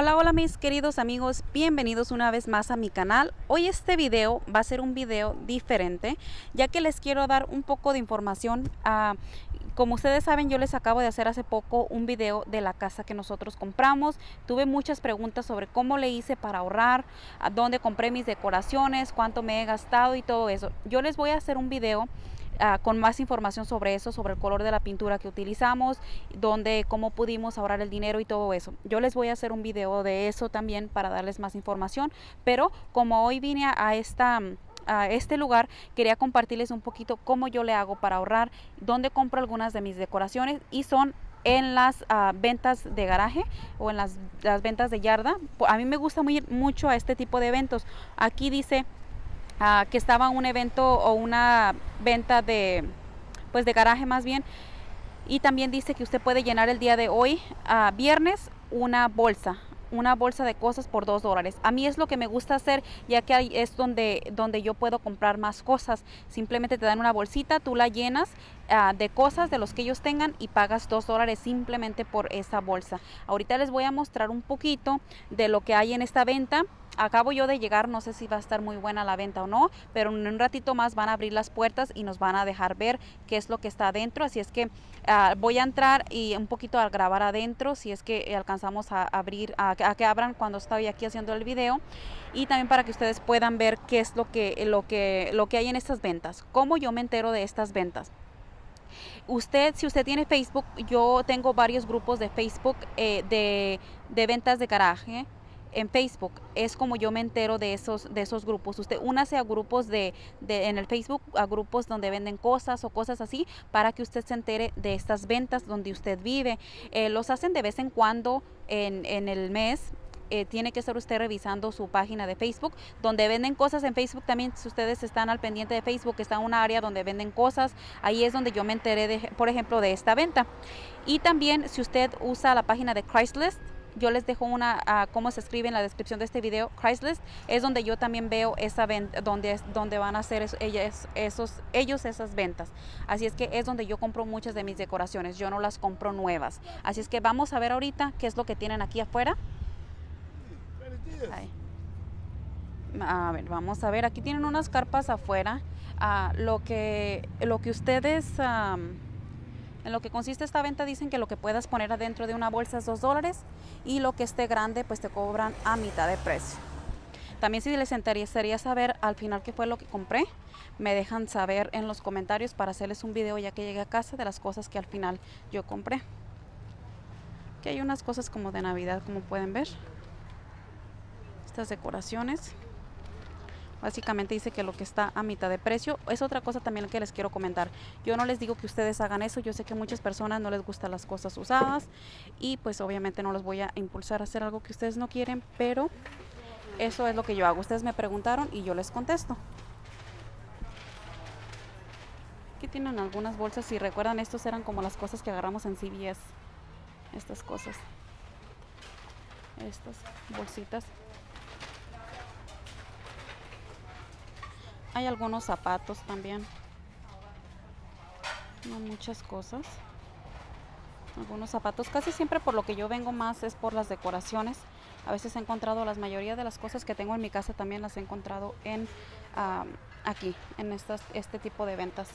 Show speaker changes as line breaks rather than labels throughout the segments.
Hola, hola mis queridos amigos, bienvenidos una vez más a mi canal. Hoy este video va a ser un video diferente, ya que les quiero dar un poco de información. a como ustedes saben, yo les acabo de hacer hace poco un video de la casa que nosotros compramos. Tuve muchas preguntas sobre cómo le hice para ahorrar, dónde compré mis decoraciones, cuánto me he gastado y todo eso. Yo les voy a hacer un video Uh, con más información sobre eso, sobre el color de la pintura que utilizamos, donde cómo pudimos ahorrar el dinero y todo eso. Yo les voy a hacer un video de eso también para darles más información, pero como hoy vine a, esta a este lugar, quería compartirles un poquito cómo yo le hago para ahorrar, dónde compro algunas de mis decoraciones y son en las uh, ventas de garaje o en las, las, ventas de yarda. A mí me gusta muy, mucho a este tipo de eventos. Aquí dice uh, que estaba un evento o una venta de pues de garaje más bien y también dice que usted puede llenar el día de hoy uh, viernes una bolsa una bolsa de cosas por dos dólares. A mí es lo que me gusta hacer, ya que es donde, donde yo puedo comprar más cosas. Simplemente te dan una bolsita, tú la llenas uh, de cosas de los que ellos tengan y pagas dos dólares simplemente por esa bolsa. Ahorita les voy a mostrar un poquito de lo que hay en esta venta acabo yo de llegar, no sé si va a estar muy buena la venta o no, pero en un ratito más van a abrir las puertas y nos van a dejar ver qué es lo que está adentro, así es que uh, voy a entrar y un poquito a grabar adentro, si es que alcanzamos a abrir, a, a, que abran cuando estoy aquí haciendo el video y también para que ustedes puedan ver qué es lo que, lo que, lo que hay en estas ventas, cómo yo me entero de estas ventas. Usted, si usted tiene Facebook, yo tengo varios grupos de Facebook eh, de, de ventas de garaje, en Facebook es como yo me entero de esos de esos grupos usted únase a grupos de, en el Facebook a grupos donde venden cosas o cosas así para que usted se entere de estas ventas donde usted vive eh, los hacen de vez en cuando en, en el mes eh, tiene que estar usted revisando su página de Facebook, donde venden cosas en Facebook también, si ustedes están al pendiente de Facebook, está en una área donde venden cosas, ahí es donde yo me enteré, de, por ejemplo, de esta venta. Y también si usted usa la página de Craigslist, yo les dejo una uh, cómo se escribe en la descripción de este video Craigslist es donde yo también veo esa venta donde es donde van a hacer es, ellas, esos ellos esas ventas. Así es que es donde yo compro muchas de mis decoraciones yo no las compro nuevas. Así es que vamos a ver ahorita qué es lo que tienen aquí afuera. Ahí. a ver vamos a ver aquí tienen unas carpas afuera. Uh, lo que lo que ustedes um, en lo que consiste esta venta dicen que lo que puedas poner adentro de una bolsa es 2 dólares y lo que esté grande pues te cobran a mitad de precio. También si les interesaría saber al final qué fue lo que compré, me dejan saber en los comentarios para hacerles un video ya que llegue a casa de las cosas que al final yo compré. Aquí hay unas cosas como de Navidad como pueden ver. Estas decoraciones. Básicamente dice que lo que está a mitad de precio. Es otra cosa también que les quiero comentar. Yo no les digo que ustedes hagan eso. Yo sé que a muchas personas no les gustan las cosas usadas. Y pues obviamente no los voy a impulsar a hacer algo que ustedes no quieren. Pero eso es lo que yo hago. Ustedes me preguntaron y yo les contesto. Aquí tienen algunas bolsas. Si recuerdan, estos eran como las cosas que agarramos en CVS. Estas cosas. Estas bolsitas. Hay algunos zapatos también. No muchas cosas. Algunos zapatos. Casi siempre por lo que yo vengo más es por las decoraciones. A veces he encontrado las mayoría de las cosas que tengo en mi casa también las he encontrado en um, aquí, en estas, este tipo de ventas.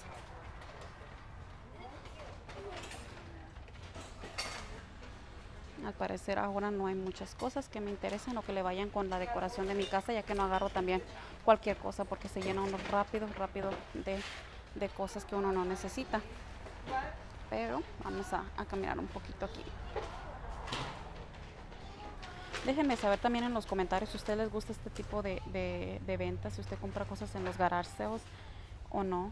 Al parecer ahora no hay muchas cosas que me interesen o que le vayan con la decoración de mi casa, ya que no agarro también cualquier cosa porque se llena uno rápido, rápido de, de cosas que uno no necesita. Pero vamos a, caminar un poquito aquí. Déjenme saber también en los comentarios si a ustedes les gusta este tipo de, de, ventas, si usted compra cosas en los garajes o no.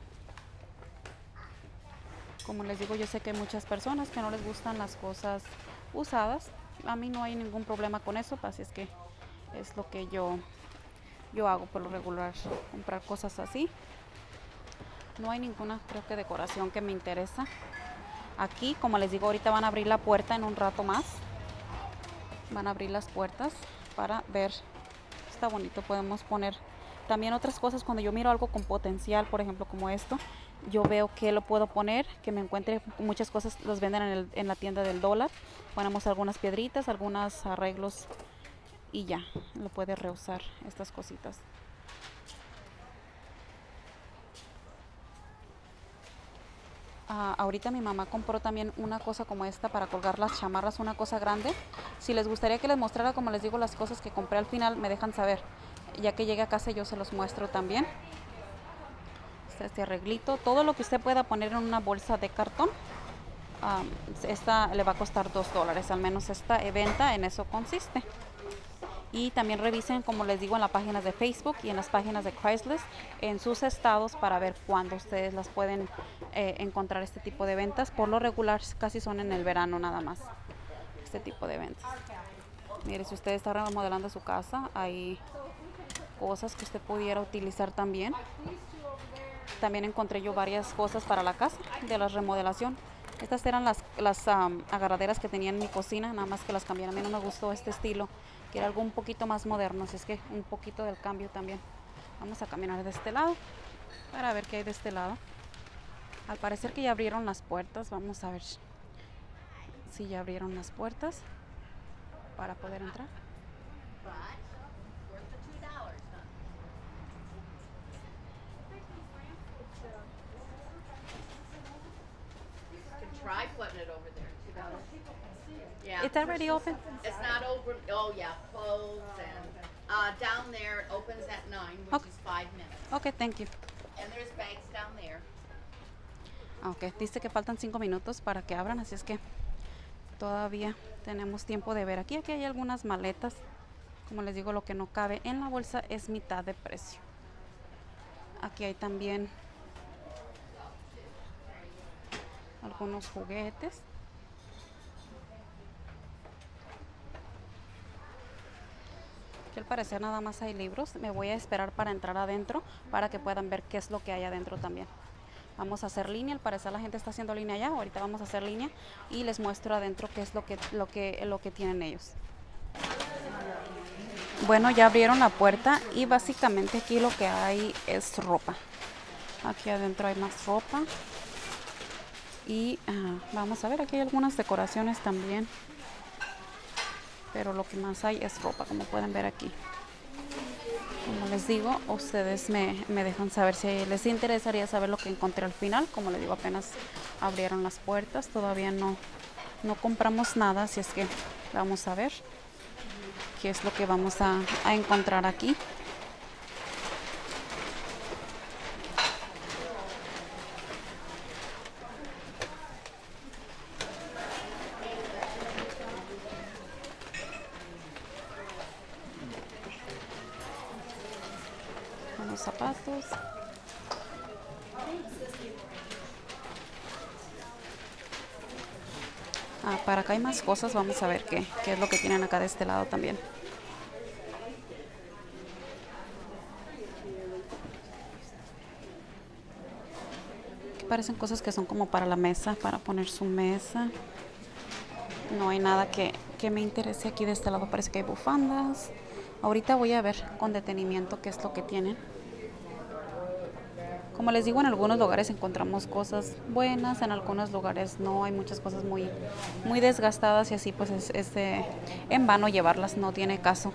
Como les digo, yo sé que hay muchas personas que no les gustan las cosas usadas. A mí no hay ningún problema con eso, así es que es lo que yo, yo hago por lo regular, comprar cosas así. No hay ninguna, creo que decoración que me interesa. Aquí, como les digo, ahorita van a abrir la puerta en un rato más. Van a abrir las puertas para ver. Está bonito, podemos poner también otras cosas cuando yo miro algo con potencial, por ejemplo, como esto yo veo que lo puedo poner, que me encuentre muchas cosas, los venden en, la tienda del dólar. Ponemos algunas piedritas, algunos arreglos y ya, lo puede reusar estas cositas. Ah, ahorita mi mamá compró también una cosa como esta para colgar las chamarras, una cosa grande. Si les gustaría que les mostrara, como les digo, las cosas que compré al final, me dejan saber. Ya que llegue a casa yo se los muestro también. Este, arreglito, todo lo que usted pueda poner en una bolsa de cartón. Ah, esta le va a costar 2 dólares, al menos esta venta en eso consiste y también revisen, como les digo, en las páginas de Facebook y en las páginas de Craigslist en sus estados para ver cuándo ustedes las pueden eh, encontrar este tipo de ventas. Por lo regular casi son en el verano nada más este tipo de ventas. Mire, si usted está remodelando su casa, hay cosas que usted pudiera utilizar también. También encontré yo varias cosas para la casa de la remodelación. Estas eran las, las agarraderas que tenía en mi cocina, nada más que las cambiaron. A mí no me gustó este estilo Quiero algo un poquito más moderno, así es que un poquito del cambio también. Vamos a caminar de este lado para ver qué hay de este lado. Al parecer que ya abrieron las puertas, vamos a ver si ya abrieron las puertas para poder entrar.
Try putting it over there.
Yeah. It's already open?
It's not open. Oh, yeah, closed and uh, down there it opens at 9, which
Okay.
is five minutes.
Ok, thank you.
And there's bags down there.
Ok, dice que faltan cinco minutos para que abran, así es que todavía tenemos tiempo de ver. Aquí, aquí hay algunas maletas. Como les digo, lo que no cabe en la bolsa es mitad de precio. Aquí hay también algunos juguetes. Aquí al parecer nada más hay libros. Me voy a esperar para entrar adentro para que puedan ver qué es lo que hay adentro también. Vamos a hacer línea, al parecer la gente está haciendo línea ya. Ahorita vamos a hacer línea y les muestro adentro qué es lo que, lo que, lo que tienen ellos. Bueno, ya abrieron la puerta y básicamente aquí lo que hay es ropa. Aquí adentro hay más ropa. Y ah, vamos a ver, aquí hay algunas decoraciones también. Pero lo que más hay es ropa como pueden ver aquí. Como les digo ustedes me, me, dejan saber si les interesaría saber lo que encontré al final. Como les digo apenas abrieron las puertas todavía no no compramos nada así es que vamos a ver qué es lo que vamos a, a encontrar aquí unos zapatos. Ah, para acá hay más cosas, vamos a ver qué, qué es lo que tienen acá de este lado también. parecen cosas que son como para la mesa, para poner su mesa. No hay nada que, que me interese aquí de este lado, parece que hay bufandas. Ahorita voy a ver con detenimiento qué es lo que tienen. Como les digo, en algunos lugares encontramos cosas buenas, en algunos lugares no, hay muchas cosas muy, muy desgastadas y así pues es, de, en vano llevarlas, no tiene caso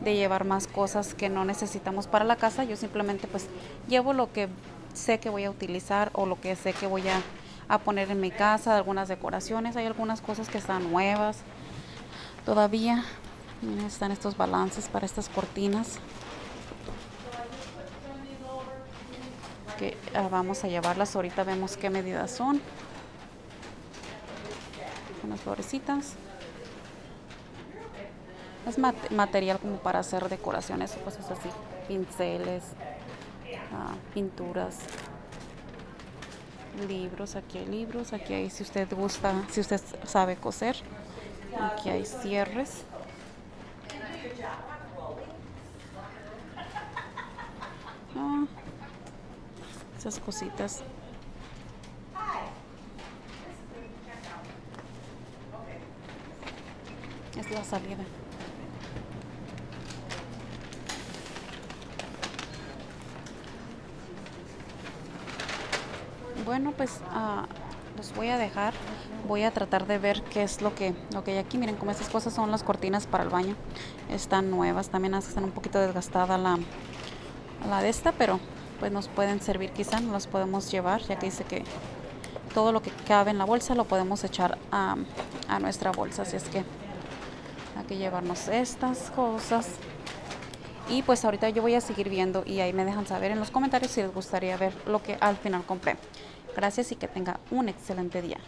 de llevar más cosas que no necesitamos para la casa. Yo simplemente pues llevo lo que sé que voy a utilizar o lo que sé que voy a, a poner en mi casa, algunas decoraciones, hay algunas cosas que están nuevas todavía. Están estos balances para estas cortinas. Que ah, vamos a llevarlas. Ahorita vemos qué medidas son. Unas florecitas. Es mat material como para hacer decoraciones o cosas así. Pinceles, ah, pinturas, libros. Aquí hay libros. Aquí hay, si usted gusta, si usted sabe coser. Aquí hay cierres. Ah, esas cositas. Es la salida. Bueno, pues uh, los voy a dejar. Voy a tratar de ver qué es lo que, lo que hay aquí. Miren, como estas cosas son las cortinas para el baño. Están nuevas. También están un poquito desgastada la, la de esta, pero pues nos pueden servir quizá. No las podemos llevar, ya que dice que todo lo que cabe en la bolsa lo podemos echar a, a nuestra bolsa. Así es que hay que llevarnos estas cosas. Y pues ahorita yo voy a seguir viendo y ahí me dejan saber en los comentarios si les gustaría ver lo que al final compré. Gracias y que tenga un excelente día.